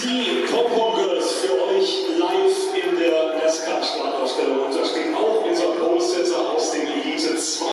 die